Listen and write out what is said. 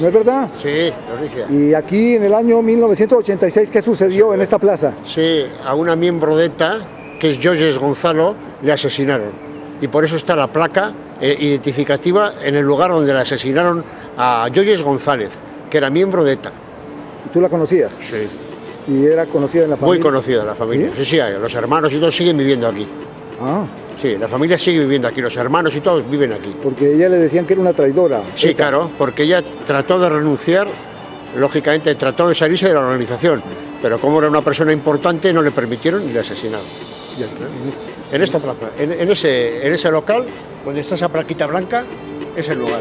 ¿no es verdad? Sí, Leticia. Y aquí en el año 1986, ¿qué sucedió en esta plaza? Sí, a una miembro de ETA, que es Georges Gonzalo, le asesinaron. Y por eso está la placa eh, identificativa en el lugar donde le asesinaron a Georges González, que era miembro de ETA. ¿Tú la conocías? Sí. ¿Y era conocida en la familia? Muy conocida la familia. Sí, sí, los hermanos y todos siguen viviendo aquí. Ah. Sí, la familia sigue viviendo aquí, los hermanos y todos viven aquí. Porque ella le decían que era una traidora. Sí, claro, porque ella trató de renunciar, lógicamente trató de salirse de la organización, pero como era una persona importante no le permitieron y le asesinaron. En esta plaza, en, ese, en ese local, donde está esa plaquita blanca, es el lugar.